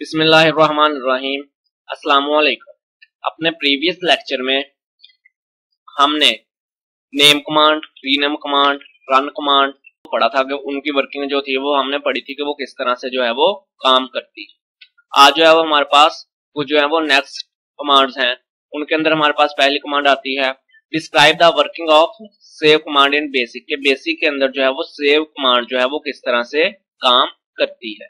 बिस्मिल्लाहिर्रहमानिर्रहीम। अस्सलाम वालेकुम अपने प्रीवियस लेक्चर में हमने name command, rename command, run command पढ़ा था कि उनकी वर्किंग जो थी वो हमने पढ़ी थी कि वो किस तरह से जो है वो काम करती आज जो है वो हमारे पास कुछ जो है वो नेक्स्ट कमांड्स हैं। उनके अंदर हमारे पास पहली कमांड आती है describe the working of save command in BASIC के बेसिक के अंदर जो है वो सेव कमांड जो है वो किस तरह से काम करती है।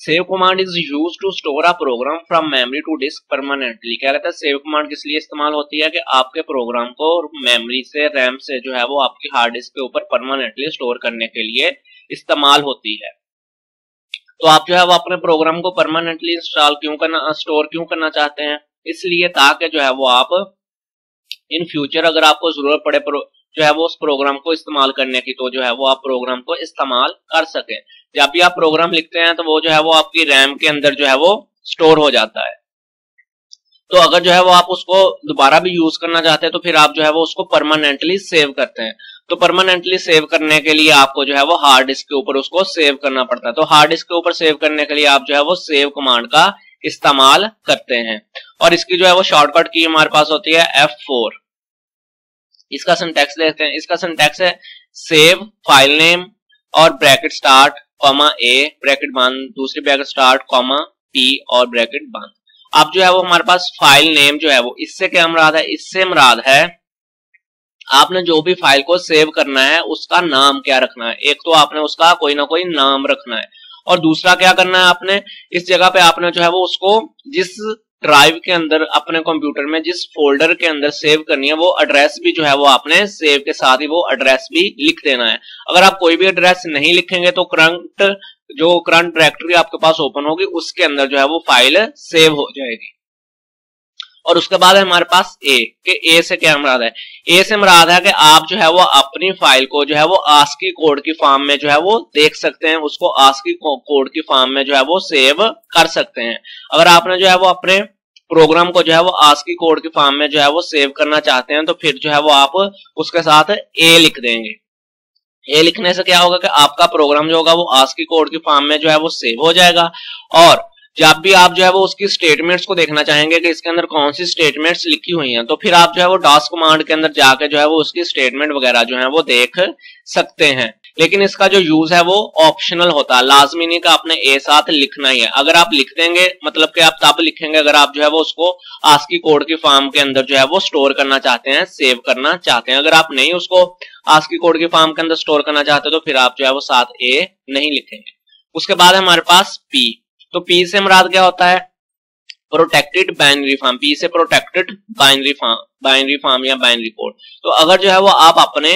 Save command is use to store a program from memory to disk permanently क्या कहता है सेव कमांड किस लिए इस्तेमाल होती है? कि आपके प्रोग्राम को मेमोरी से रैम से जो है वो आपकी हार्ड डिस्क के ऊपर परमानेंटली स्टोर करने के लिए इस्तेमाल होती है। तो आप जो है वो अपने प्रोग्राम को परमानेंटली इंस्टॉल क्यों करना स्टोर क्यों करना चाहते हैं? इसलिए ताकि जो है वो आप इन फ्यूचर अगर आपको ज़रूरत पड़े जो है वो उस प्रोग्राम को इस्तेमाल करने की तो जो है वो आप प्रोग्राम को इस्तेमाल कर सके। जब भी आप प्रोग्राम लिखते हैं तो वो जो है वो आपकी रैम के अंदर जो है वो स्टोर हो जाता है। तो अगर जो है वो आप उसको दोबारा भी यूज़ करना चाहते हैं तो फिर आप जो है वो उसको परमानेंटली सेव करते हैं। तो परमानेंटली सेव करने के लिए आपको जो है वो हार्ड डिस्क के ऊपर उसको सेव करना पड़ता है। तो हार्ड डिस्क के ऊपर सेव करने के लिए आप जो है वो सेव कमांड का इस्तेमाल करते हैं। और इसकी जो है वो शॉर्टकट की हमारे पास होती है F4 इसका सिंटेक्स देखते हैं। इसका सिंटेक्स है सेव फ़ाइल नेम और bracket start comma A bracket बंद दूसरी ब्रैकेट स्टार्ट कॉमा टी और ब्रैकेट बंद अब जो है वो हमारे पास फ़ाइल नेम जो है वो, इससे क्या मराद है? इससे मराद है, आपने जो भी फ़ाइल को सेव करना है, उसका नाम क्या रखना है? एक तो आपने उसका कोई ना कोई नाम रखना है। और दूसरा क्या करना है आपने? इस जगह पे आपने जो है वो उसको, जिस ड्राइव के अंदर, अपने कंप्यूटर में जिस फोल्डर के अंदर सेव करनी है, वो एड्रेस भी जो है वो आपने सेव के साथ ही वो एड्रेस भी लिख देना है। अगर आप कोई भी एड्रेस नहीं लिखेंगे तो करंट जो करंट डायरेक्टरी आपके पास ओपन होगी, उसके अंदर जो है वो फ़ाइल सेव हो जाएगी। और उसके बाद है हमारे पास ए के ए से क्या मराद है? ए से मराद है कि आप जो है वो अपनी फ़ाइल को जो है वो आस्की कोड की फॉर्म में जो है वो देख सकते हैं, उसको आस्की कोड की फॉर्म में जो है वो सेव कर सकते हैं। अगर आपने जो है वो अपने प्रोग्राम को जो है वो आस्की कोड की फॉर्म में जो है वो सेव करना चाहते हैं तो फिर जो है वो आप उसके साथ ए लिख देंगे। ए लिखने से क्या होगा कि आपका प्रोग्राम जो होगा वो आस्की कोड की फॉर्म में जो है वो सेव हो जाएगा। और जब भी आप जो है वो उसकी स्टेटमेंट्स को देखना चाहेंगे कि इसके अंदर कौन सी स्टेटमेंट्स लिखी हुई हैं तो फिर आप जो है वो डास कमांड के अंदर जाके जो है वो उसकी स्टेटमेंट वगैरह जो है वो देख सकते हैं। लेकिन इसका जो यूज़ है वो ऑप्शनल होता है। लाजमी नहीं का आपने ए साथ लिखना ही है। अगर आप लिख देंगे मतलब कि आप तब लिखेंगे अगर आप जो है वो उसको आस्की कोड की फॉर्म के अंदर जो है वो स्टोर करना चाहते हैं सेव करना चाहते हैं। अगर आप नहीं उसको आस्की कोड की फॉर्म के अंदर स्टोर करना चाहते तो फिर आप जो है वो साथ ए नहीं लिखेंगे। उसके बाद हमारे पास पी तो पी से मराद क्या होता है? प्रोटेक्टेड बाइनरी फॉर्म पी से protected binary form binary form या बाइनरी कोड तो अगर जो है वो आप अपने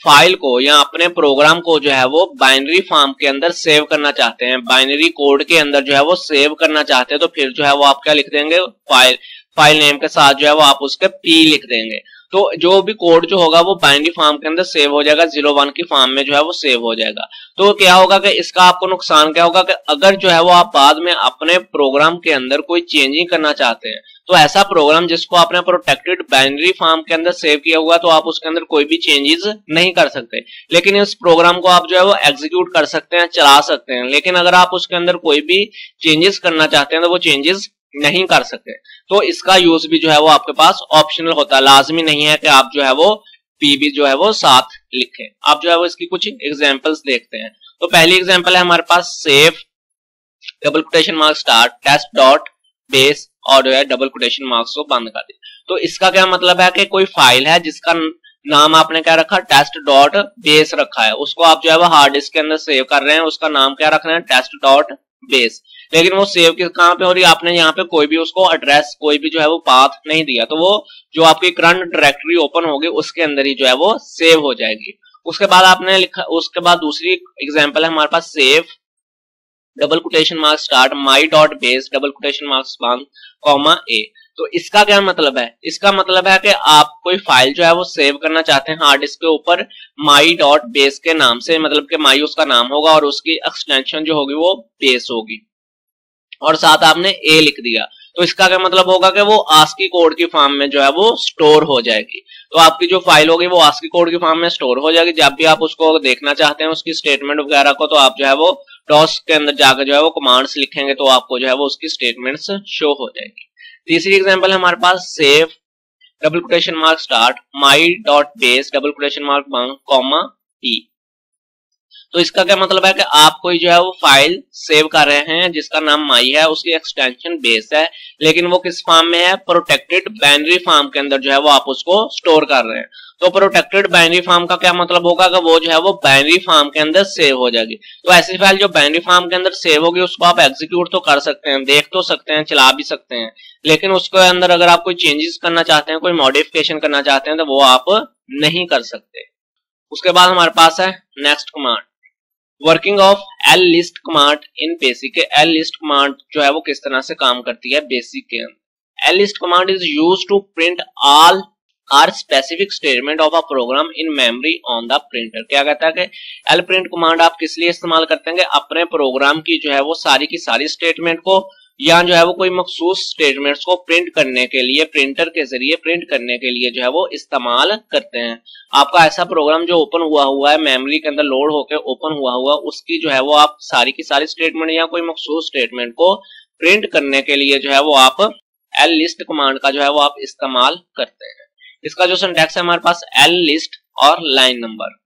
फ़ाइल को या अपने प्रोग्राम को जो है वो बाइनरी फॉर्म के अंदर सेव करना चाहते हैं बाइनरी कोड के अंदर जो है वो सेव करना चाहते हैं तो फिर जो है वो आप क्या लिख देंगे? फ़ाइल फ़ाइल नेम के साथ जो है वो आप उसके पी लिख देंगे। तो जो भी कोड जो होगा वो बाइनरी फॉर्म के अंदर सेव हो जाएगा ज़ीरो वन की फॉर्म में जो है वो सेव हो जाएगा। तो क्या होगा कि इसका आपको नुकसान क्या होगा कि अगर जो है वो आप बाद में अपने प्रोग्राम के अंदर कोई चेंजिंग करना चाहते हैं तो ऐसा प्रोग्राम जिसको आपने प्रोटेक्टेड बाइनरी फॉर्म के अंदर सेव किया हुआ तो आप उसके अंदर कोई भी चेंजेस नहीं कर सकते। लेकिन इस प्रोग्राम को आप जो है वो एग्जीक्यूट कर सकते हैं, चला सकते हैं। लेकिन अगर आप उसके अंदर कोई भी चेंजेस करना चाहते हैं तो वो चेंजेस नहीं कर सकते। तो इसका यूज़ भी जो है वो आपके पास ऑप्शनल होता है। लाजमी नहीं है कि आप जो है वो पीबी जो है वो साथ लिखें। आप जो है वो इसकी कुछ एग्जांपल्स देखते हैं। तो पहली एग्जांपल है हमारे पास save double quotation mark start test dot base और जो है डबल कोटेशन मार्क्स को बंद कर दिया। तो इसका क्या मतलब है कि कोई फ़ाइल है जिसका नाम आपने क्या रखा? टेस्ट डॉट बेस रखा है। उसको आप जो है वो हार्ड डिस्क के अंदर सेव कर रहे हैं। उसका नाम क्या रखना है? टेस्ट डॉट बेस लेकिन वो सेव किस कहाँ पे हो रही है? आपने यहाँ पे कोई भी उसको एड्रेस कोई भी जो है वो पाथ नहीं दिया तो वो जो आपकी करंट डायरेक्टरी ओपन होगी, उसके अंदर ही जो है वो सेव हो जाएगी। उसके बाद आपने लिखा, उसके बाद दूसरी एग्ज़ाम्पल है हमारे पास save double quotation marks start my dot base double quotation marks बंद कॉमा ए तो इसका क्या मतलब है? इसका मतलब है कि आप कोई फ़ाइल जो है वो सेव करना चाहते हैं हार्ड डिस्क के ऊपर माई डॉट बेस के नाम से मतलब कि माई उसका नाम होगा और उसकी एक्सटेंशन जो होगी वो बेस होगी। और साथ आपने ए लिख दिया। तो इसका क्या मतलब होगा कि वो आस्की कोड की फॉर्म में जो है वो स्टोर हो जाएगी। तो आपकी जो फ़ाइल होगी वो आस्की कोड की फॉर्म में स्टोर हो जाएगी। जब भी आप उसको देखना चाहते हैं, उसकी स्टेटमेंट वगैरह को तो आप जो है वो डॉस के अंदर जाकर जो है वो कमांड्स लिखेंगे तो आपको जो है वो उसकी स्टेटमेंट्स शो हो जाएगी। तीसरी एग्ज़ाम्पल हमारे पास save double quotation mark start my dot base double quotation mark comma T तो इसका क्या मतलब है कि आप कोई जो है वो फ़ाइल सेव कर रहे हैं, जिसका नाम माई है, उसकी एक्सटेंशन बेस है, लेकिन वो किस फॉर्म में है? प्रोटेक्टेड बाइनरी फॉर्म के अंदर जो है वो आप उसको स्टोर कर रहे हैं। तो प्रोटेक्टेड बाइनरी फॉर्म का क्या मतलब होगा कि वो जो है वो बाइनरी फॉर्म के अंदर सेव हो जाएगी। तो ऐसी फ़ाइल जो बाइनरी फॉर्म के अंदर सेव होगी, उसको आप एग्जीक्यूट तो कर सकते हैं, देख तो सकते हैं, चला भी सकते हैं। लेकिन उसके अंदर अगर आप कोई चेंजेस करना चाहते हैं, कोई मॉडिफिकेशन करना चाहते हैं तो वो आप नहीं कर सकते। उसके बाद हमारे पास है next command working of L list command in BASIC L list command जो है वो किस तरह से काम करती है बेसिक के अंदर? L list command is use to print all or specific statement of a program in memory on the printer क्या कहता है कि एल प्रिंट कमांड आप किस लिए इस्तेमाल करते हैं अपने प्रोग्राम की जो है वो सारी की सारी स्टेटमेंट को या जो है वो कोई मखसूस स्टेटमेंट्स को प्रिंट करने के लिए प्रिंटर के ज़रिए प्रिंट करने के लिए जो है वो इस्तेमाल करते हैं। आपका ऐसा प्रोग्राम जो ओपन हुआ हुआ है मेमोरी के अंदर लोड होकर ओपन हुआ हुआ, उसकी जो है वो आप सारी की सारी स्टेटमेंट या कोई मखसूस स्टेटमेंट को प्रिंट करने के लिए जो है वो आप एल लिस्ट कमांड का जो है वो आप इस्तेमाल करते हैं। इसका जो सिंटैक्स है हमारे पास एल लिस्ट और लाइन नंबर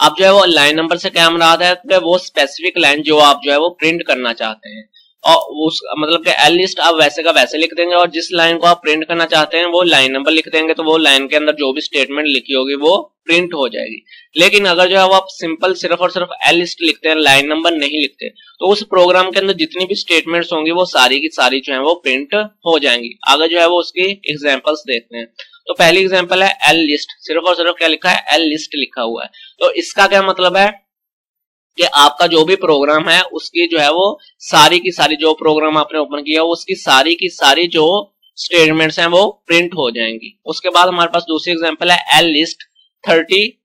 अब जो है वो लाइन नंबर से क्या मुराद है वो स्पेसिफिक लाइन जो आप जो है वो प्रिंट करना चाहते हैं। और उस मतलब कि एल लिस्ट आप वैसे का वैसे लिख देंगे और जिस लाइन को आप प्रिंट करना चाहते हैं, वो लाइन नंबर लिख देंगे तो वो लाइन के अंदर जो भी स्टेटमेंट लिखी होगी, वो प्रिंट हो जाएगी। लेकिन अगर जो है वो आप सिंपल सिर्फ़ और सिर्फ़ एल लिस्ट लिखते हैं लाइन नंबर नहीं लिखते तो उस प्रोग्राम के अंदर जितनी भी स्टेटमेंट्स होंगी, वो सारी की सारी जो है वो प्रिंट हो जाएँगी। आगे जो है वो उसकी एग्जाम्पल्स देखते हैं तो पहली एग्ज़ाम्पल है एल लिस्ट सिर्फ़ और सिर्फ़ क्या लिखा है? एल लिस्ट लिखा हुआ है। तो इसका क्या मतलब है? कि आपका जो भी प्रोग्राम है, उसकी जो है वो सारी की सारी जो प्रोग्राम आपने ओपन किया, उसकी सारी की सारी जो स्टेटमेंट्स हैं वो प्रिंट हो जाएँगी। उसके बाद हमारे पास दूसरी एग्जांपल है L list thirty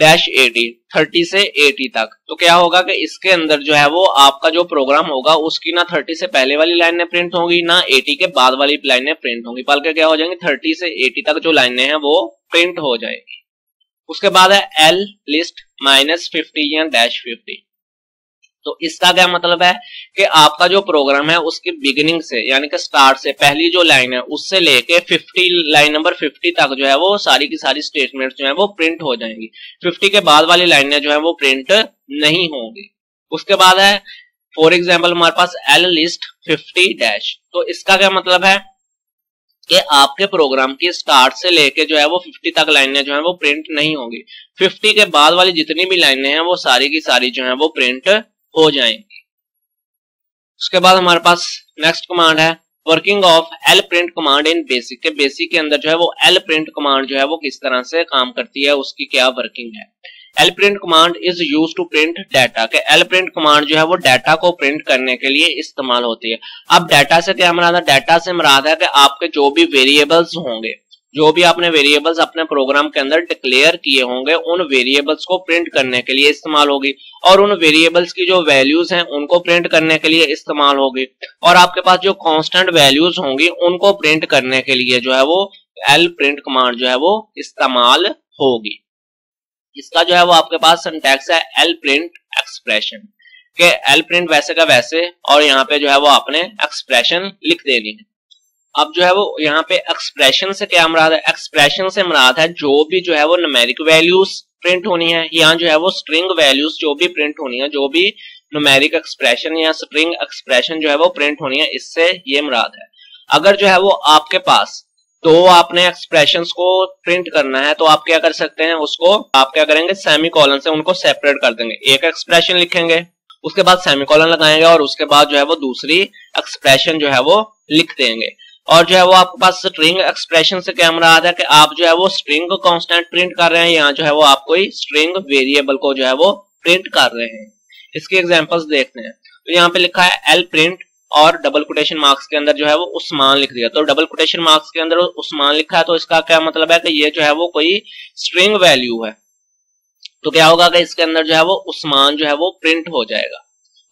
dash eighty thirty से एटी तक। तो क्या होगा कि इसके अंदर जो है वो आपका जो प्रोग्राम होगा, उसकी ना थर्टी से पहले वाली लाइनें प्रिंट होंगी, ना एटी के बाद वाली लाइनें प्रिंट होंगी। बल्कि क्या हो जाएँगी थर्टी से एटी तक जो लाइनें हैं वो प्रिंट हो जाएगी। उसके बाद है एल लिस्ट माइनस फिफ्टी या डैश फिफ्टी। तो इसका क्या मतलब है कि आपका जो प्रोग्राम है उसकी बिगिनिंग से, यानी कि स्टार्ट से, पहली जो लाइन है, उससे लेके 50 लाइन नंबर 50 तक जो है वो सारी की सारी स्टेटमेंट्स जो है वो प्रिंट हो जाएँगी। 50 के बाद वाली लाइनें जो है वो प्रिंट नहीं होंगी। उसके बाद है फॉर एग्ज़ाम्पल हमारे पास एल लिस्ट फिफ्टी डैश तो इसका क्या मतलब है? कि आपके प्रोग्राम की स्टार्ट से लेके जो है वो 50 तक लाइनें जो है वो प्रिंट नहीं होंगी। 50 के बाद वाली जितनी भी लाइनें हैं वो सारी की सारी जो है वो प्रिंट हो जाएँगी। उसके बाद हमारे पास नेक्स्ट कमांड है working of L print command in BASIC के बेसिक के अंदर जो है वो एल प्रिंट कमांड जो है वो किस तरह से काम करती है, उसकी क्या वर्किंग है। L print command is use to print data के प्रिंट कमांड जो है वो डाटा को प्रिंट करने के लिए इस्तेमाल होती है। अब डाटा से क्या मराद डाटा से मराद है कि आपके जो भी वेरिएबल्स होंगे, जो भी आपने वेरिएबल्स अपने प्रोग्राम के अंदर डिक्लेयर किए होंगे, उन वेरिएबल्स को प्रिंट करने के लिए इस्तेमाल होगी। और उन वेरिएबल्स की जो वैल्यूज़ हैं, उनको प्रिंट करने के लिए इस्तेमाल होगी। और आपके पास जो कांस्टेंट वैल्यूज़ होंगी, उनको प्रिंट करने के लिए जो है वो एल प्रिंट कमांड जो है वो इस्तेमाल होगी। इसका जो है वो आपके पास सिंटैक्स है एल प्रिंट एक्सप्रेशन के एल प्रिंट वैसे का वैसे और यहाँ पे जो है वो आपने एक्सप्रेशन लिख देनी है अब जो है वो यहाँ पे एक्सप्रेशन से क्या मराद है? एक्सप्रेशन से मराद है जो भी जो है वो न्यूमेरिक वैल्यूज़ प्रिंट होनी है यहाँ जो है वो स्ट्रिंग वैल्यूज़ जो भी प्रिंट होनी है, जो भी न्यूमेरिक एक्सप्रेशन या स्ट्रिंग एक्सप्रेशन जो है वो प्रिंट होनी है, इससे ये मराद है। अगर जो है वो आपके पास तो आपने एक्सप्रेशंस को प्रिंट करना है तो आप क्या कर सकते हैं, उसको, आप क्या करेंगे सेमी कॉलन से उनको सेपरेट कर देंगे। एक एक्सप्रेशन लिखेंगे, उसके बाद सेमी कॉलन लगाएँगे और उसके बाद जो है वो दूसरी एक्सप्रेशन जो है वो लिख देंगे। और जो है वो आपके पास स्ट्रिंग एक्सप्रेशन से क्या मराद है कि आप जो है वो स्ट्रिंग को कांस्टेंट प्रिंट कर रहे हैं यहाँ जो है वो आप कोई स्ट्रिंग वेरिएबल को जो है वो प्रिंट कर रहे हैं। इसके एग्जाम्पल्स देखते हैं। तो यहाँ पे लिखा है एल प्रिंट और डबल कोटेशन मार्क्स के अंदर जो है वो उस्मान लिख दिया। तो डबल कोटेशन मार्क्स के अंदर उस्मान लिखा है तो इसका क्या मतलब है कि ये जो है वो कोई स्ट्रिंग वैल्यू है। तो क्या होगा कि इसके अंदर जो है वो उस्मान जो है वो प्रिंट हो जाएगा।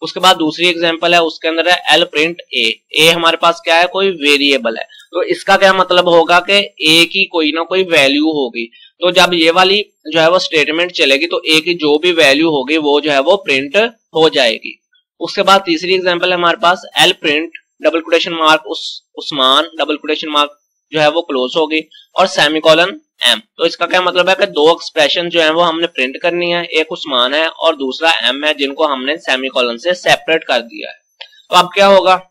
उसके बाद दूसरी एग्जांपल है, उसके अंदर है एल प्रिंट ए ए हमारे पास क्या है? कोई वेरिएबल है। तो इसका क्या मतलब होगा कि ए की कोई ना कोई वैल्यू होगी। तो जब ये वाली जो है वो स्टेटमेंट चलेगी तो ए की जो भी वैल्यू होगी, वो जो है वो प्रिंट हो जाएगी। उसके बाद तीसरी एग्ज़ाम्पल है हमारे पास L print double quotation mark उस, उस्मान डबल कोटेशन मार्क जो है वो क्लोज होगी, और सेमिकॉलन एम तो इसका क्या मतलब है कि दो एक्सप्रेशन जो है वो हमने प्रिंट करनी है, एक उस्मान है और दूसरा एम है, जिनको हमने सेमिकॉलन से सेपरेट कर दिया है। तो अब क्या होगा?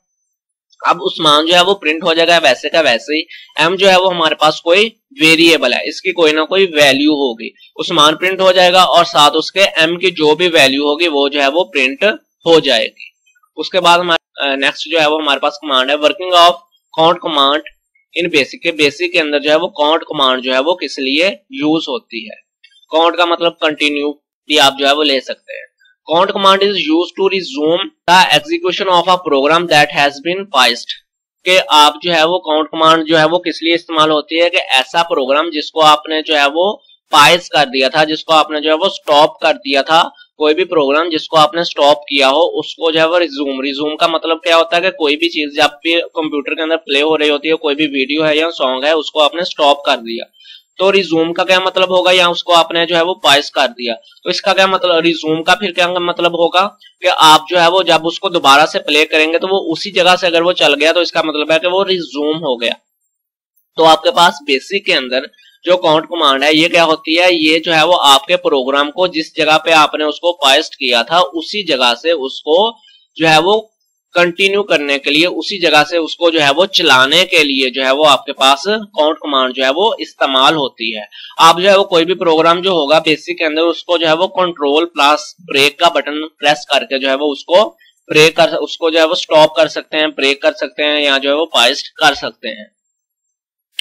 अब उस्मान जो है वो प्रिंट हो जाएगा वैसे का वैसे ही। एम जो है वो हमारे पास कोई वेरिएबल है, इसकी कोई ना कोई वैल्यू होगी। उस्मान प्रिंट हो जाएगा और साथ उसके एम की जो भी वैल्यू होगी, वो जो है वो प्रिंट हो जाएगी। उसके बाद हमारे नेक्स्ट जो है वो हमारे पास कमांड है working of count command in BASIC के बेसिक के अंदर जो है वो काउंट कमांड जो है वो किस लिए यूज़ होती है। काउंट का मतलब कंटिन्यू भी आप जो है वो ले सकते हैं। Count command is use to resume the execution of a program that has been paused कि आप जो है वो काउंट कमांड जो है वो किस लिए इस्तेमाल होती है कि ऐसा प्रोग्राम जिसको आपने जो है वो पाइस कर दिया था, जिसको आपने जो है वो स्टॉप कर दिया था कोई भी प्रोग्राम जिसको आपने स्टॉप किया हो, उसको जो है वो रिज्यूम रिज्यूम का मतलब क्या होता है कि कोई भी चीज़ जब भी कंप्यूटर के अंदर प्ले हो रही होती है, कोई भी वीडियो है या सॉन्ग है, उसको आपने स्टॉप कर दिया। तो रिज्यूम का क्या मतलब होगा? या उसको आपने जो है वो पाइस कर दिया। तो इसका क्या मतलब रिज्यूम का फिर क्या मतलब होगा कि आप जो है वो जब उसको दोबारा से प्ले करेंगे तो वो उसी जगह से अगर वो चल गया तो इसका मतलब है कि वो रिज्यूम हो गया। तो आपके पास बेसिक के अंदर जो काउंट कमांड है ये क्या होती है ये जो है वो आपके प्रोग्राम को जिस जगह पे आपने उसको पास्ट किया था उसी जगह से उसको जो है वो कंटिन्यू करने के लिए उसी जगह से उसको जो है वो चलाने के लिए जो है वो आपके पास काउंट कमांड जो है वो इस्तेमाल होती है आप जो है वो कोई भी प्रोग्राम जो होगा बेसिक के अंदर उसको जो है वो कंट्रोल प्लस ब्रेक का बटन प्रेस करके जो है वो उसको ब्रेक कर उसको जो है वो स्टॉप कर सकते हैं ब्रेक कर सकते हैं या जो है वो पाइस्ट कर सकते हैं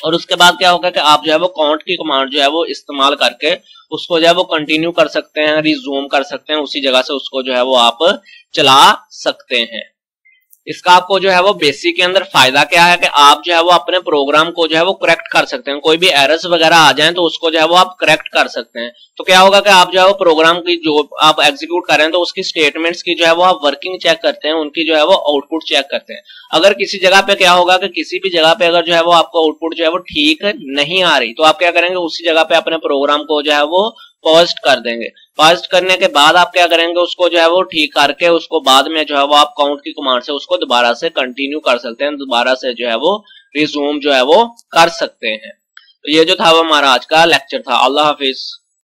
और उसके बाद क्या होगा कि आप जो है वो काउंट की कमांड जो है वो इस्तेमाल करके उसको जो है वो कंटिन्यू कर सकते हैं रिज्यूम कर सकते हैं, उसी जगह से उसको जो है वो आप चला सकते हैं। इसका आपको जो है वो बेसिक के अंदर फ़ायदा क्या है कि आप जो है वो अपने प्रोग्राम को जो है वो करेक्ट कर सकते हैं कोई भी एरर्स वगैरह आ जाए तो उसको जो है वो आप करेक्ट कर सकते हैं तो क्या होगा कि आप जो है वो प्रोग्राम की जो आप एग्जीक्यूट कर रहे हैं तो उसकी स्टेटमेंट्स की जो है वो आप वर्किंग चेक करते हैं उनकी जो है वो आउटपुट चेक करते हैं अगर किसी जगह पे क्या होगा कि किसी भी जगह पे अगर जो है वो आपको आउटपुट जो है वो ठीक नहीं आ रही तो आप क्या करेंगे उसी जगह पे अपने प्रोग्राम को जो है वो पोस्ट कर देंगे। पॉस्ट करने के बाद आप क्या करेंगे, उसको जो है वो ठीक करके उसको बाद में जो है वो आप काउंट की कमांड से उसको दोबारा से कंटिन्यू कर सकते हैं, दोबारा से जो है वो रिज्यूम जो है वो कर सकते हैं। तो ये जो था वो हमारा आज का लेक्चर था। अल्लाह हाफिज।